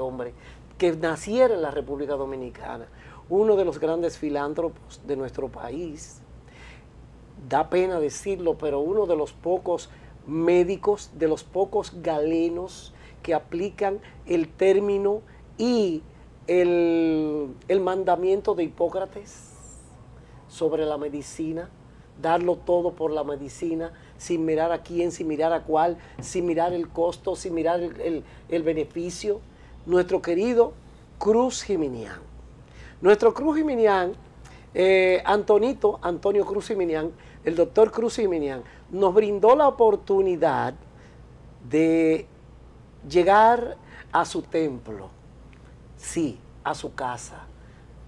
hombre que naciera en la República Dominicana, uno de los grandes filántropos de nuestro país, da pena decirlo, pero uno de los pocos médicos, de los pocos galenos que aplican el término y el, mandamiento de Hipócrates sobre la medicina, darlo todo por la medicina, sin mirar a quién, sin mirar a cuál, sin mirar el costo, sin mirar el beneficio. Nuestro querido Cruz Jiminián. Nuestro Cruz Jiminián, eh, Antonito, Antonio Cruz Jiminián, el doctor Cruz Jiminián, nos brindó la oportunidad de llegar a su templo, sí, a su casa.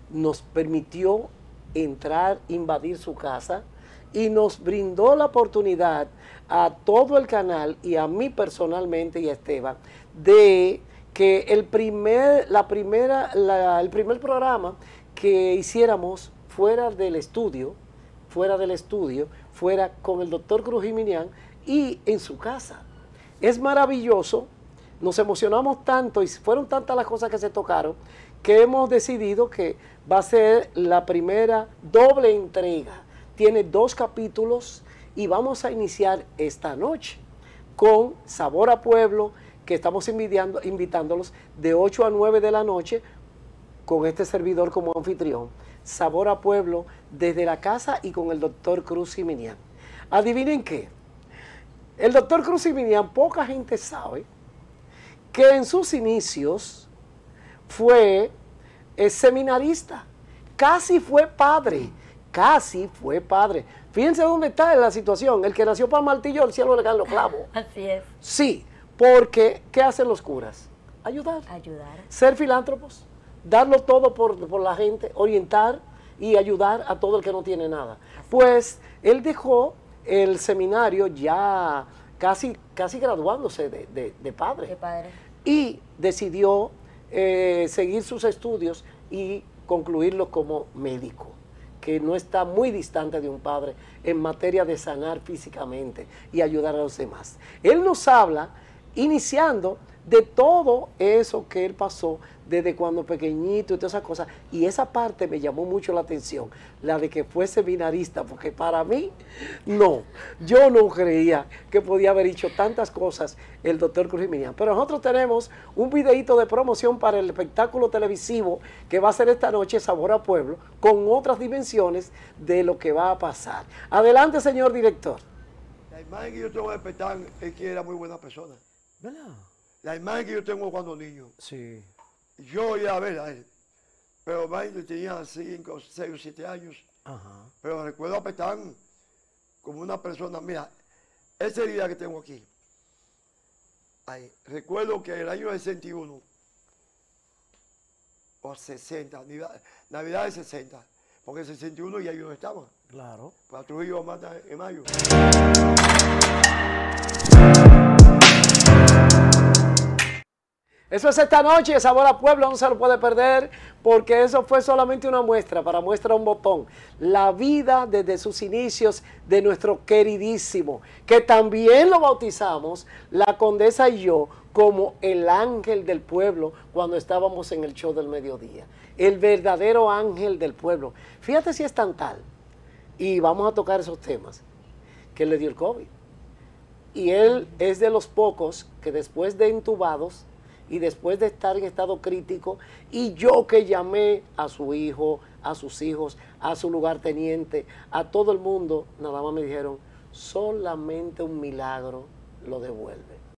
Nos permitió entrar, invadir su casa y nos brindó la oportunidad a todo el canal y a mí personalmente y a Esteban de que el primer, la primera, el primer programa que hiciéramos fuera del estudio, fuera del estudio, fuera con el doctor Cruz Jiminián y en su casa. Es maravilloso, nos emocionamos tanto y fueron tantas las cosas que se tocaron que hemos decidido que va a ser la primera doble entrega. Tiene dos capítulos y vamos a iniciar esta noche con Sabor a Pueblo, que estamos invitando, invitándolos de 8 a 9 de la noche con este servidor como anfitrión. Sabor a Pueblo desde la casa y con el doctor Cruz Jiminián. Adivinen qué. El doctor Cruz Jiminián, poca gente sabe que en sus inicios fue eh, seminarista, casi fue padre, casi fue padre. Fíjense dónde está la situación. El que nació para martillo, el cielo le caen los clavos. Así es. Sí, porque ¿qué hacen los curas? Ayudar. Ayudar. Ser filántropos, darlo todo por, por la gente, orientar y ayudar a todo el que no tiene nada. Pues él dejó el seminario ya casi, casi graduándose de, de, de padre. De padre. Y decidió eh, seguir sus estudios y concluirlo como médico, que no está muy distante de un padre en materia de sanar físicamente y ayudar a los demás. Él nos habla iniciando de todo eso que él pasó desde cuando pequeñito y todas esas cosas. Y esa parte me llamó mucho la atención, la de que fue seminarista, porque para mí, no, yo no creía que podía haber hecho tantas cosas el doctor Cruz Jiménez. Pero nosotros tenemos un videito de promoción para el espectáculo televisivo que va a ser esta noche Sabor a Pueblo, con otras dimensiones de lo que va a pasar. Adelante, señor director. La imagen que yo tengo de Petán es que era muy buena persona. ¿Verdad? La imagen que yo tengo cuando niño. Sí. Yo iba a ver a él. Pero Mario tenía 5, 6 o 7 años. Ajá. Pero recuerdo a Petán como una persona. Mira, ese día que tengo aquí. Ahí, recuerdo que el año 61 o 60, Navidad, Navidad de 60, porque en 61 ya yo no estaba. Claro. Para Trujillo mata en mayo. Eso es esta noche, Sabor a Pueblo, no se lo puede perder, porque eso fue solamente una muestra, para muestra un botón. La vida desde sus inicios de nuestro queridísimo, que también lo bautizamos, la condesa y yo, como el ángel del pueblo cuando estábamos en el show del mediodía. El verdadero ángel del pueblo. Fíjate si es tan tal, y vamos a tocar esos temas, que le dio el COVID. Y él es de los pocos que después de intubados, y después de estar en estado crítico, y yo que llamé a su hijo, a sus hijos, a su lugarteniente, a todo el mundo, nada más me dijeron, solamente un milagro lo devuelve.